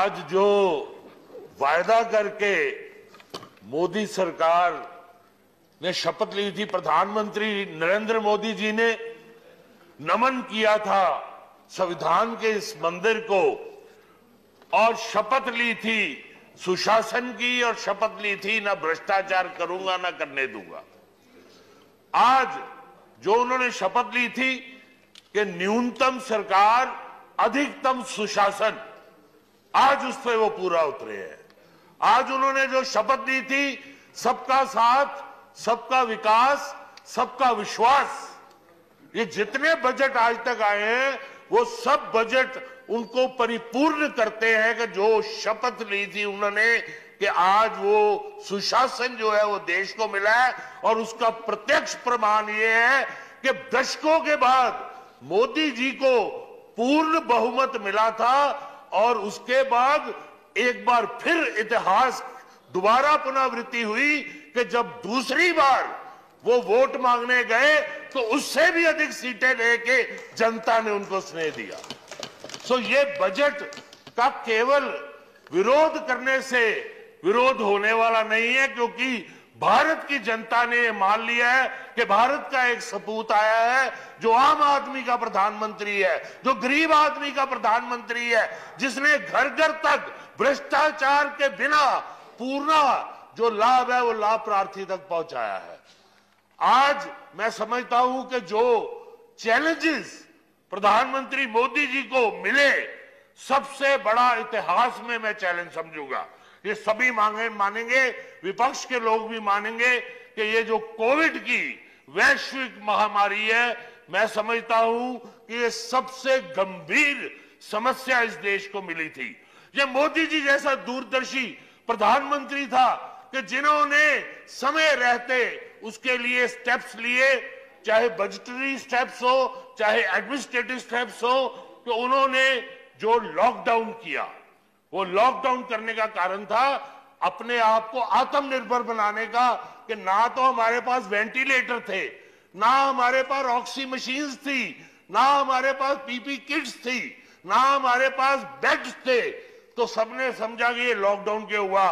आज जो वायदा करके मोदी सरकार ने शपथ ली थी, प्रधानमंत्री नरेंद्र मोदी जी ने नमन किया था संविधान के इस मंदिर को और शपथ ली थी, सुशासन की और शपथ ली थी, ना भ्रष्टाचार करूँगा, ना करने दूँगा। आज जो उन्होंने शपथ ली थी कि न्यूनतम सरकार, अधिकतम सुशासन आज उस पर वो पूरा उतरे हैं। आज उन्होंने जो शपथ ली थी, सबका साथ, सबका विकास, सबका विश्वास, ये जितने बजट आज तक आए हैं, वो सब बजट उनको परिपूर्ण करते हैं कि जो शपथ ली थी उन्होंने कि आज वो सुशासन जो है वो देश को मिला है और उसका प्रत्यक्ष प्रमाण ये है कि दशकों के बाद मोदी जी को पूर्ण बहुमत मिला था और उसके बाद एक बार फिर इतिहास दोबारा पुनरावृत्ति हुई कि जब दूसरी बार वो वोट मांगने गए तो उससे भी अधिक सीटें लेके जनता ने उनको स्नेह दिया। सो ये बजट का केवल विरोध करने से विरोध होने वाला नहीं है, क्योंकि भारत की जनता ने ये मान लिया है कि भारत का एक सपूत आया है, जो आम आदमी का प्रधानमंत्री है, जो गरीब आदमी का प्रधानमंत्री है, जिसने घर घर तक भ्रष्टाचार के बिना पूर्ण जो लाभ है वो लाभ प्रार्थी तक पहुँचाया है। आज मैं समझता हूँ कि जो चैलेंजेस प्रधानमंत्री मोदी जी को मिले, सबसे बड़ा इतिहास में मैं चैलेंज समझूँगा। ये सभी मांगे, मानेंगे, विपक्ष के लोग भी मानेंगे कि ये जो कोविड की वैश्विक महामारी है, मैं समझता हूँ कि ये सबसे गंभीर समस्या इस देश को मिली थी। ये मोदी जी जैसा दूरदर्शी प्रधानमंत्री था कि जिन्होंने समय रहते उसके लिए स्टेप्स लिए, चाहे बजटरी स्टेप्स हो, चाहे एडमिनिस्ट्रेटिव स्टेप्स हो तो उन्होंने जो लॉकडाउन किया वो लॉकडाउन करने का कारण था, अपने आप को आत्मनिर्भर बनाने का कि ना तो हमारे पास वेंटिलेटर थे, ना हमारे पास ऑक्सी मशीन थी, ना हमारे पास पीपी किट्स थी, ना हमारे पास बेड्स थे। तो सबने समझा कि ये लॉकडाउन के हुआ?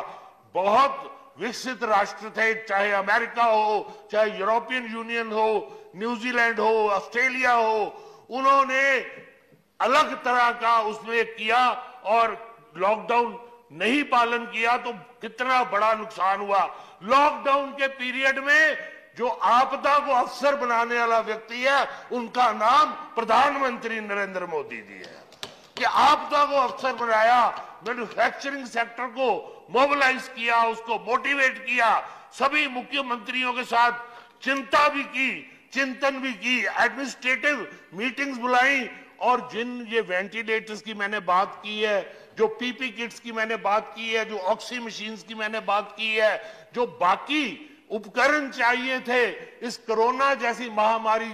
बहुत विकसित राष्ट्र थे, चाहे अमेरिका हो, चाहे यूरोपियन यूनियन हो, न्यूजीलैंड हो, ऑस्ट्रेलिया हो, उन्होंने अलग तरह का उसमें किया और लॉकडाउन नहीं पालन किया तो कितना बड़ा नुकसान हुआ। लॉकडाउन के पीरियड में जो आपदा को अवसर बनाने वाला व्यक्ति है, उनका नाम प्रधानमंत्री नरेंद्र मोदी जी है। कि आपदा को अवसर बनाया मैन्युफैक्चरिंग सेक्टर को मोबिलाइज किया, उसको मोटिवेट किया, सभी मुख्यमंत्रियों के साथ चिंता भी की, चिंतन भी की एडमिनिस्ट्रेटिव मीटिंग्स बुलाई और जिन ये वेंटिलेटर्स की मैंने बात की है, जो पीपी किट्स की मैंने बात की है, जो ऑक्सी मशीन की मैंने बात की है, जो बाकी उपकरण चाहिए थे इस कोरोना जैसी महामारी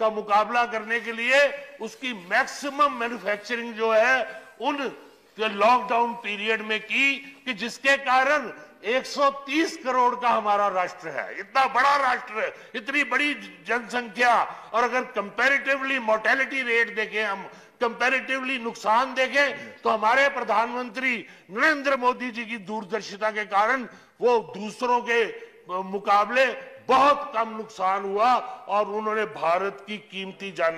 का मुकाबला करने के लिए, उसकी मैक्सिमम मैन्युफैक्चरिंग जो है, उन लॉकडाउन पीरियड में की कि जिसके कारण 130 करोड़ का हमारा राष्ट्र है। इतना बड़ा राष्ट्र है इतनी बड़ी जनसंख्या। और अगर कंपैरेटिवली मोर्टेलिटी रेट देखें, हम कंपैरेटिवली नुकसान देखें तो हमारे प्रधानमंत्री नरेंद्र मोदी जी की दूरदर्शिता के कारण वो दूसरों के मुकाबले बहुत कम नुकसान हुआ और उन्होंने भारत की कीमती जाने